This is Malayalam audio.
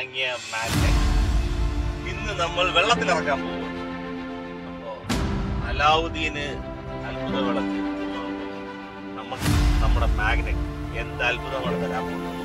വാങ്ങിയ മാജിക് ഇന്ന് നമ്മൾ വെള്ളത്തിലിറക്കാൻ പോകും അപ്പോ അലാവുദ്ദീന് അത്ഭുത വിളക്ക് നമ്മൾ നമ്മുടെ മാഗ്നറ്റ് എന്ത് അത്ഭുതമാണ് തരാൻ പോകുന്നത്